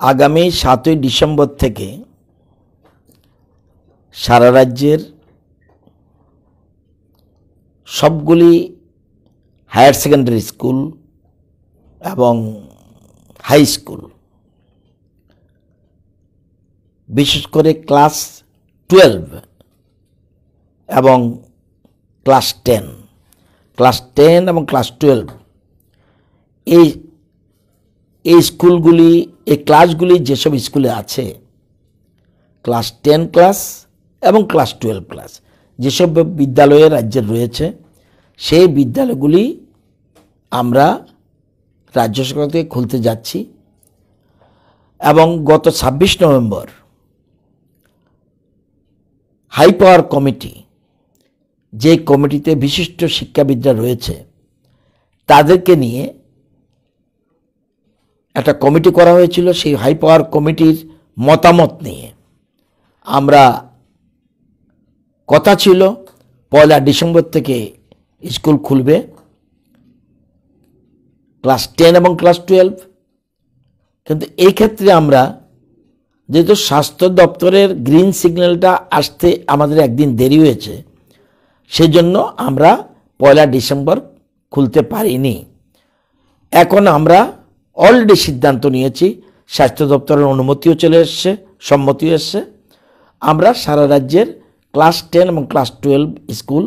আগামী সাতই ডিসেম্বর থেকে সারা রাজ্যের সবগুলি হায়ার সেকেন্ডারি স্কুল এবং হাই স্কুল, বিশেষ করে ক্লাস টুয়েলভ এবং ক্লাস টেন। ক্লাস টেন এবং ক্লাস টুয়েলভ, এই এই স্কুলগুলি এই ক্লাসগুলি যেসব স্কুলে আছে, ক্লাস টেন ক্লাস এবং ক্লাস টুয়েলভ ক্লাস, যেসব বিদ্যালয়ে রাজ্যের রয়েছে, সেই বিদ্যালয়গুলি আমরা রাজ্য সরকার থেকে খুলতে যাচ্ছি এবং গত ছাব্বিশ নভেম্বর হাই পাওয়ার কমিটি, যে কমিটিতে বিশিষ্ট শিক্ষাবিদরা রয়েছে, তাদেরকে নিয়ে একটা কমিটি করা হয়েছিল, সেই হাই পাওয়ার কমিটির মতামত নিয়ে। আমরা কথা ছিল, পয়লা ডিসেম্বর থেকে স্কুল খুলবে। ক্লাস টেন এবং ক্লাস টুয়েলভ। কিন্তু এই ক্ষেত্রে আমরা যেহেতু স্বাস্থ্য দপ্তরের গ্রিন সিগন্যালটা আসতে আমাদের একদিন দেরি হয়েছে, সেজন্য আমরা পয়লা ডিসেম্বর খুলতে পারিনি। এখন আমরা অলরেডি সিদ্ধান্ত নিয়েছি, স্বাস্থ্য দপ্তরের অনুমতিও চলে এসছে, সম্মতিও এসছে। আমরা সারা রাজ্যের ক্লাস টেন এবং class twelve school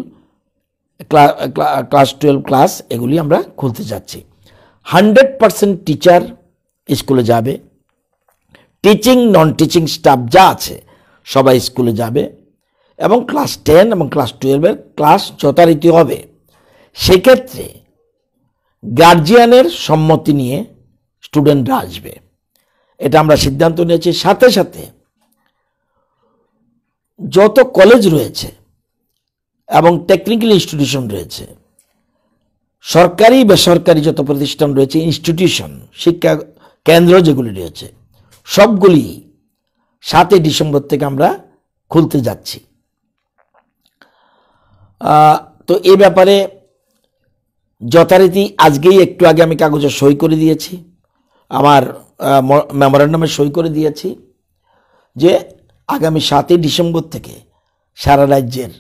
class twelve class এগুলি আমরা খুলতে যাচ্ছি। হান্ড্রেড পারসেন্ট টিচার স্কুলে যাবে। টিচিং নন টিচিং স্টাফ যা আছে সবাই স্কুলে যাবে এবং ক্লাস টেন এবং ক্লাস টুয়েলভের ক্লাস যথারীতি হবে। সেক্ষেত্রে গার্জিয়ানের সম্মতি নিয়ে স্টুডেন্টরা আসবে। এটা আমরা সিদ্ধান্ত নিয়েছি। সাথে সাথে যত কলেজ রয়েছে এবং টেকনিক্যাল ইনস্টিটিউশন রয়েছে, সরকারি, বেসরকারি যত প্রতিষ্ঠান রয়েছে ইনস্টিটিউশন শিক্ষা কেন্দ্র যেগুলি রয়েছে, সবগুলি সাতই ডিসেম্বর থেকে আমরা খুলতে যাচ্ছি। তো এ ব্যাপারে যথারীতি আজকেই একটু আগে আমি কাগজে সই করে দিয়েছি। আমার মেমোরেন্ডামে সই করে দিয়েছি যে আগামী সাতই ডিসেম্বর থেকে সারা রাজ্যের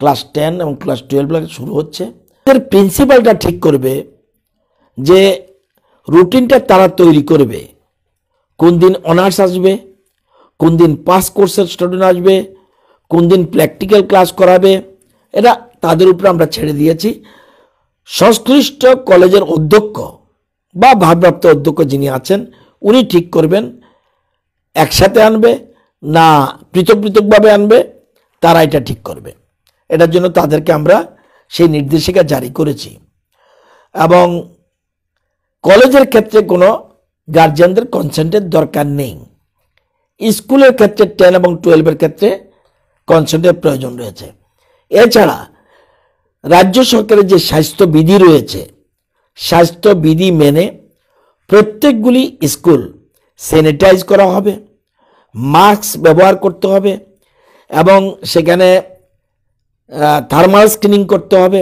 ক্লাস টেন এবং ক্লাস টুয়েলভ শুরু হচ্ছে। এর প্রিন্সিপালটা ঠিক করবে যে রুটিনটা তারা তৈরি করবে। কোন দিন অনার্স আসবে, কোন দিন পাস কোর্সের স্টুডেন্ট আসবে, কোন দিন প্র্যাকটিক্যাল ক্লাস করাবে, এটা তাদের উপরে আমরা ছেড়ে দিয়েছি। সংশ্লিষ্ট কলেজের অধ্যক্ষ বা ভারপ্রাপ্ত অধ্যক্ষ যিনি আছেন, উনি ঠিক করবেন, একসাথে আনবে, না পৃথক পৃথকভাবে আনবে, তারা এটা ঠিক করবে। এটার জন্য তাদেরকে আমরা সেই নির্দেশিকা জারি করেছি। এবং কলেজের ক্ষেত্রে কোনো গার্জিয়ানদের কনসেন্টের দরকার নেই। স্কুলের ক্ষেত্রে টেন এবং টুয়েলভের ক্ষেত্রে কনসেন্টের প্রয়োজন রয়েছে। এছাড়া রাজ্য সরকারের যে স্বাস্থ্যবিধি রয়েছে স্বাস্থ্যবিধি মেনে প্রত্যেকগুলি স্কুল স্যানিটাইজ করা হবে মাস্ক ব্যবহার করতে হবে এবং সেখানে থার্মাল স্ক্রিনিং করতে হবে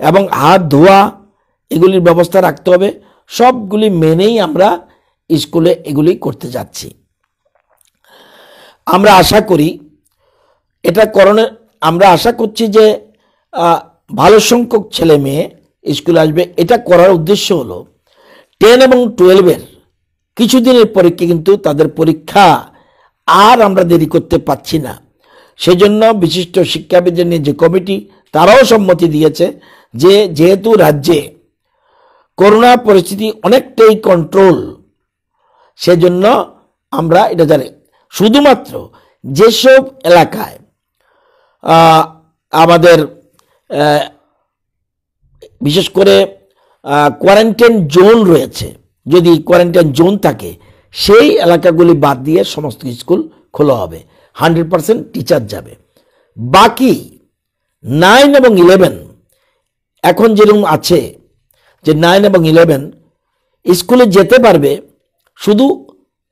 এবং হাত, ধোয়া এগুলির ব্যবস্থা রাখতে হবে। সবগুলি মেনেই আমরা স্কুলে এগুলি করতে যাচ্ছি। আমরা আশা করি, এটা করণের আমরা আশা করছি যে ভালো সংখ্যক ছেলে মেয়ে স্কুলে আসবে। এটা করার উদ্দেশ্য হলো টেন এবং টুয়েলভের কিছুদিনের পরীক্ষা কিন্তু তাদের পরীক্ষা আর আমরা দেরি করতে পাচ্ছি না। সেজন্য বিশিষ্ট শিক্ষাবিদদের নিয়ে যে কমিটি, তারাও সম্মতি দিয়েছে যে যেহেতু রাজ্যে করোনা পরিস্থিতি অনেকটাই কন্ট্রোল সেজন্য আমরা এটা জানি। শুধুমাত্র যেসব এলাকায় আমাদের বিশেষ করে কোয়ারেন্টাইন জোন রয়েছে। যদি কোয়ারেন্টাইন জোন থাকে, সেই এলাকাগুলি বাদ দিয়ে সমস্ত স্কুল খোলা হবে। হান্ড্রেড পারসেন্ট টিচার যাবে। বাকি নাইন এবং ইলেভেন এখন যেরকম আছে, যে নাইন এবং ইলেভেন স্কুলে যেতে পারবে, শুধু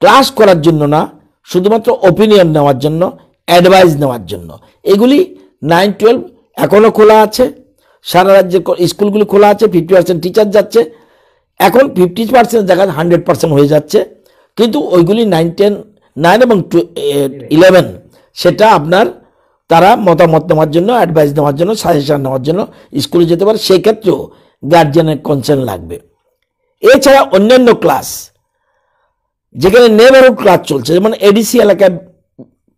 ক্লাস করার জন্য না, শুধুমাত্র ওপিনিয়ন নেওয়ার জন্য অ্যাডভাইস নেওয়ার জন্য। এগুলি নাইন টুয়েলভ এখনও খোলা আছে। সারা রাজ্যে ক- স্কুলগুলি খোলা আছে ফিফটি পার্সেন্ট টিচার যাচ্ছে। এখন ফিফটি পার্সেন্ট জায়গায় হান্ড্রেড পার্সেন্ট হয়ে যাচ্ছে। কিন্তু ওইগুলি নাইন টেন নাইন এবং টু ইলেভেন সেটা আপনার তারা মতামত নেওয়ার জন্য অ্যাডভাইস নেওয়ার জন্য সাজেশন নেওয়ার জন্য স্কুলে যেতে পারে। সেক্ষেত্রেও গার্জিয়ানের কনসার্ন লাগবে। এছাড়া অন্যান্য ক্লাস যেখানে নেবারহুড ক্লাস চলছে, যেমন এডিসি এলাকায়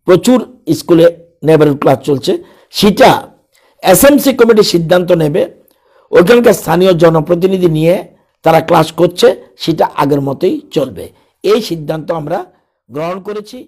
প্রচুর স্কুলে নেবারহুড ক্লাস চলছে। সেটা এসএমসি কমিটি সিদ্ধান্ত নেবে। ওখানকার স্থানীয় জনপ্রতিনিধি নিয়ে তারা ক্লাস করছে, সেটা আগের মতোই চলবে। এই সিদ্ধান্ত আমরা গ্রহণ করেছি।